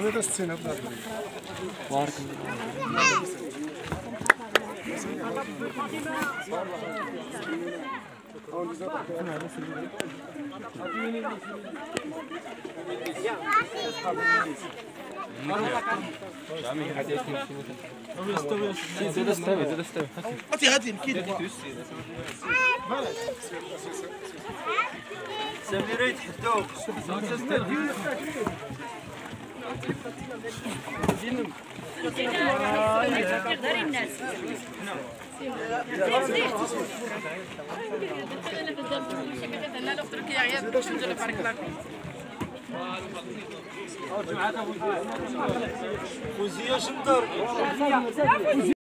هذا السنة بارك زيد استوي زيد استوي هاتي هاتي كيد سميرو يتحدوك وزيو شمطر